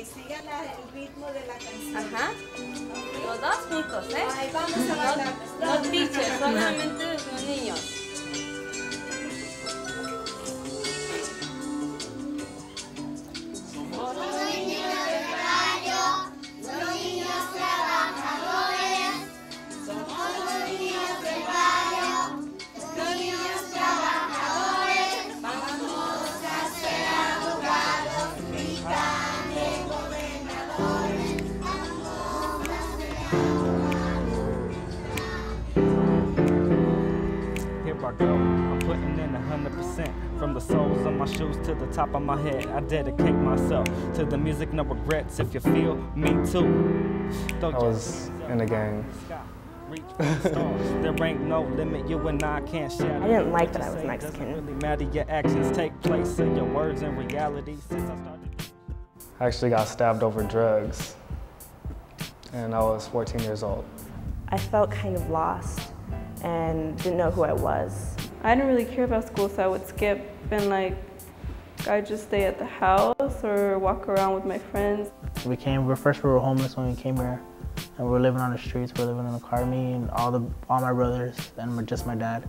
que siga la- el ritmo de la canción. Ajá. Los dos juntos, ¿eh? Ahí vamos a bailar. No, no teachers, solamente los niños. I go, I'm putting in a hundred percent. From the soles of my shoes to the top of my head, I dedicate myself to the music, no regrets. If you feel me too, Throw I was in a gang. The stars. There ain't no limit, you and I can't share. I didn't like that I was you say Mexican. Doesn't really matter, your actions take place in your words and reality. Since I started. I actually got stabbed over drugs, and I was 14 years old. I felt kind of lost and didn't know who I was. I didn't really care about school, so I would skip and like I'd just stay at the house or walk around with my friends. We came, we first we were homeless when we came here, and we were living on the streets. We were living in a car, me and all the all my brothers, and my- just my dad.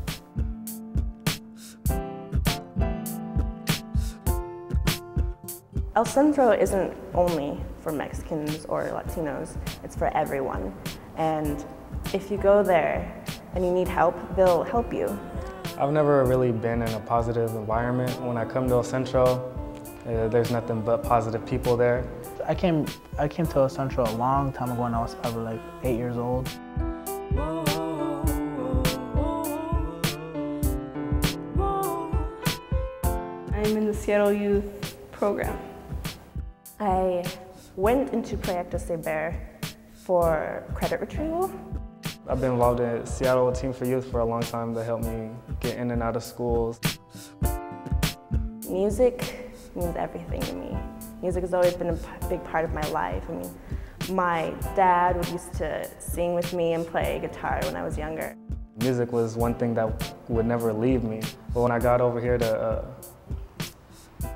El Centro isn't only for Mexicans or Latinos, it's for everyone. And if you go there and you need help, they'll help you. I've never really been in a positive environment. When I come to El Centro, uh, there's nothing but positive people there. I came, I came to El Centro a long time ago, when I was probably like eight years old. I'm in the Seattle Youth Program. I went into Proyecto Saber for credit retrieval. I've been involved in Seattle Team for Youth for a long time to help me get in and out of schools. Music means everything to me. Music has always been a big part of my life. I mean, my dad would used to sing with me and play guitar when I was younger. Music was one thing that would never leave me. But when I got over here to, uh,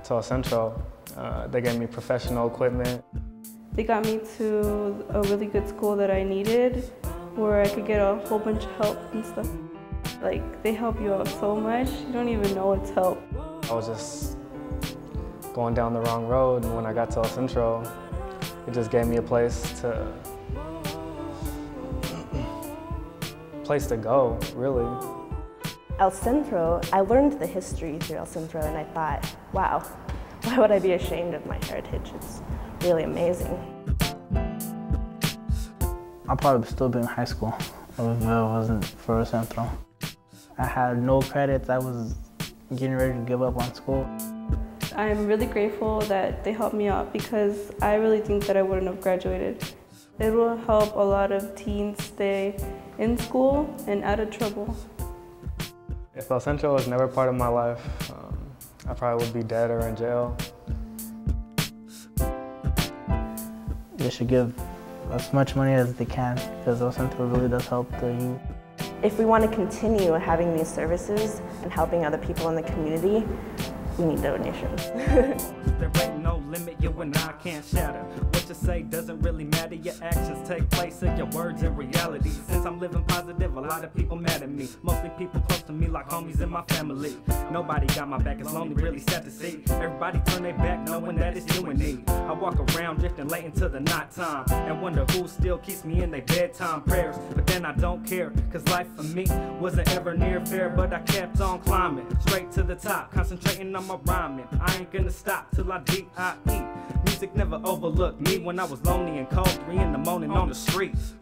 to El Centro, uh, they gave me professional equipment. They got me to a really good school that I needed where I could get a whole bunch of help and stuff. Like, they help you out so much, you don't even know it's help. I was just going down the wrong road, and when I got to El Centro, it just gave me a place to place to go, really. El Centro, I learned the history through El Centro and I thought, wow, why would I be ashamed of my heritage? It's really amazing. I'd probably still be in high school if it wasn't for El Centro. I had no credits. I was getting ready to give up on school. I'm really grateful that they helped me out because I really think that I wouldn't have graduated. It will help a lot of teens stay in school and out of trouble. If El Centro was never part of my life, um, I probably would be dead or in jail. They should give as much money as they can because El Centro really does help the youth. If we want to continue having these services and helping other people in the community, we need donations. There ain't no limit, you and I can't shatter. What you say doesn't really matter, your actions take place in your words and reality. Since I'm living positive, a lot of people mad at me. Mostly people close to me, like homies in my family. Nobody got my back, it's lonely, really sad to see. Everybody turn their back, knowing that it's you and me. I walk around drifting late into the night time and wonder who still keeps me in their bedtime prayers. But then I don't care, cause life for me wasn't ever near fair, but I kept on climbing straight to the top, concentrating on my rhyming. I ain't gonna stop till I D.I.E. Music never overlooked me when I was lonely and cold, three in the morning on the streets.